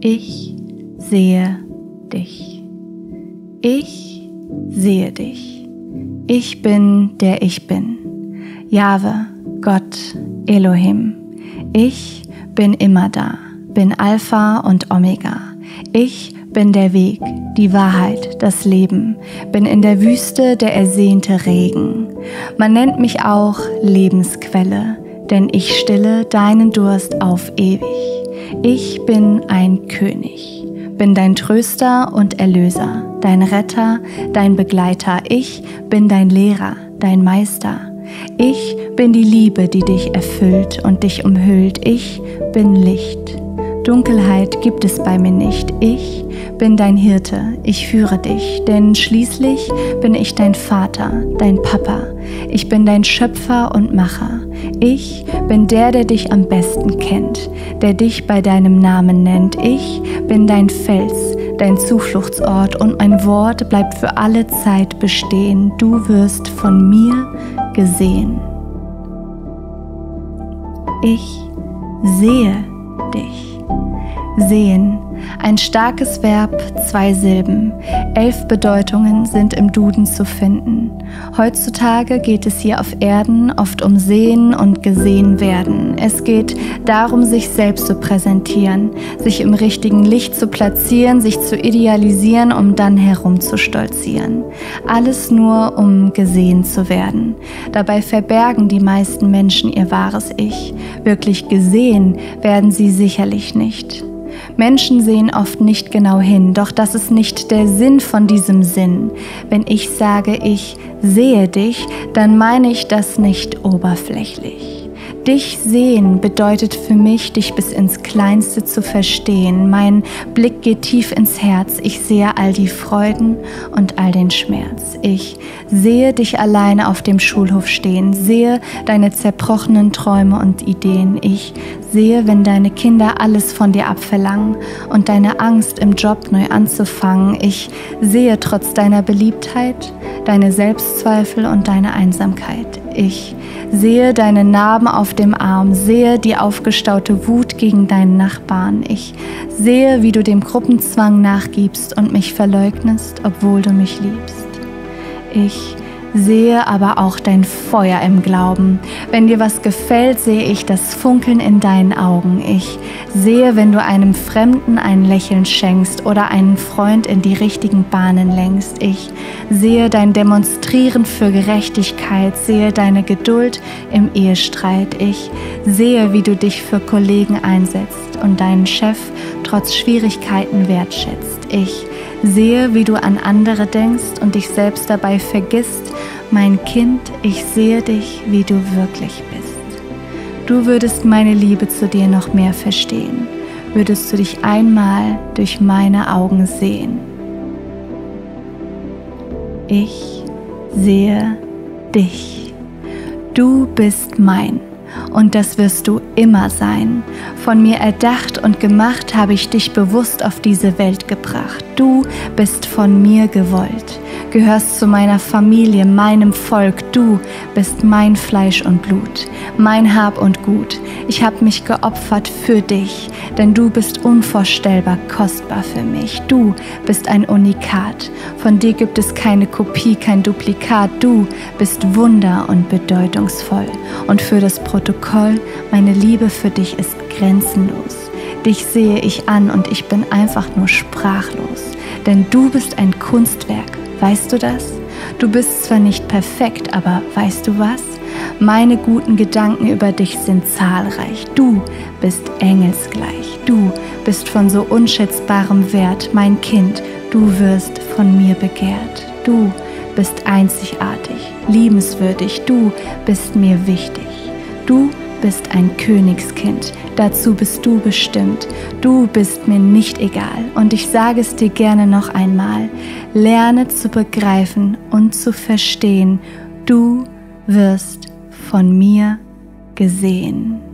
Ich sehe dich. Ich sehe dich. Ich bin der ich bin. Jahwe, Gott, Elohim. Ich bin immer da, bin Alpha und Omega. Ich bin der Weg, die Wahrheit, das Leben, bin in der Wüste der ersehnte Regen. Man nennt mich auch Lebensquelle, denn ich stille deinen Durst auf ewig. Ich bin ein König, bin dein Tröster und Erlöser, dein Retter, dein Begleiter. Ich bin dein Lehrer, dein Meister. Ich bin die Liebe, die dich erfüllt und dich umhüllt. Ich bin Licht. Dunkelheit gibt es bei mir nicht. Ich bin dein Hirte, ich führe dich, denn schließlich bin ich dein Vater, dein Papa. Ich bin dein Schöpfer und Macher. Ich bin der, der dich am besten kennt, der dich bei deinem Namen nennt. Ich bin dein Fels, dein Zufluchtsort und mein Wort bleibt für alle Zeit bestehen. Du wirst von mir gesehen. Ich sehe dich. Sehen ein starkes Verb, zwei Silben. Elf Bedeutungen sind im Duden zu finden. Heutzutage geht es hier auf Erden oft um Sehen und gesehen werden. Es geht darum, sich selbst zu präsentieren, sich im richtigen Licht zu platzieren, sich zu idealisieren, um dann herumzustolzieren. Alles nur, um gesehen zu werden. Dabei verbergen die meisten Menschen ihr wahres Ich. Wirklich gesehen werden sie sicherlich nicht. Menschen sehen oft nicht genau hin, doch das ist nicht der Sinn von diesem Sinn. Wenn ich sage, ich sehe dich, dann meine ich das nicht oberflächlich. Dich sehen bedeutet für mich, dich bis ins Kleinste zu verstehen. Mein Blick geht tief ins Herz. Ich sehe all die Freuden und all den Schmerz. Ich sehe dich alleine auf dem Schulhof stehen, sehe deine zerbrochenen Träume und Ideen. Ich sehe, wenn deine Kinder alles von dir abverlangen und deine Angst im Job neu anzufangen. Ich sehe trotz deiner Beliebtheit deine Selbstzweifel und deine Einsamkeit. Ich sehe deine Narben auf dem Arm, sehe die aufgestaute Wut gegen deinen Nachbarn. Ich sehe, wie du dem Gruppenzwang nachgibst und mich verleugnest, obwohl du mich liebst. Ich sehe aber auch dein Feuer im Glauben. Wenn dir was gefällt, sehe ich das Funkeln in deinen Augen. Ich sehe, wenn du einem Fremden ein Lächeln schenkst oder einen Freund in die richtigen Bahnen lenkst. Ich sehe dein Demonstrieren für Gerechtigkeit, sehe deine Geduld im Ehestreit. Ich sehe, wie du dich für Kollegen einsetzt und deinen Chef trotz Schwierigkeiten wertschätzt. Ich sehe, wie du an andere denkst und dich selbst dabei vergisst, mein Kind, ich sehe dich, wie du wirklich bist. Du würdest meine Liebe zu dir noch mehr verstehen, würdest du dich einmal durch meine Augen sehen. Ich sehe dich. Du bist mein und das wirst du immer sein. Von mir erdacht und gemacht habe ich dich bewusst auf diese Welt gebracht. Du bist von mir gewollt gehörst zu meiner Familie, meinem Volk. Du bist mein Fleisch und Blut, mein Hab und Gut. Ich habe mich geopfert für dich, denn du bist unvorstellbar kostbar für mich. Du bist ein Unikat. Von dir gibt es keine Kopie, kein Duplikat. Du bist wunder und bedeutungsvoll. Und für das Protokoll, meine Liebe für dich ist grenzenlos. Dich sehe ich an und ich bin einfach nur sprachlos, denn du bist ein Kunstwerk Weißt du das? Du bist zwar nicht perfekt, aber weißt du was? Meine guten Gedanken über dich sind zahlreich. Du bist engelsgleich. Du bist von so unschätzbarem Wert, mein Kind. Du wirst von mir begehrt. Du bist einzigartig, liebenswürdig. Du bist mir wichtig. Du bist ein Königskind. Dazu bist du bestimmt. Du bist mir nicht egal. Und ich sage es dir gerne noch einmal. Lerne zu begreifen und zu verstehen. Du wirst von mir gesehen.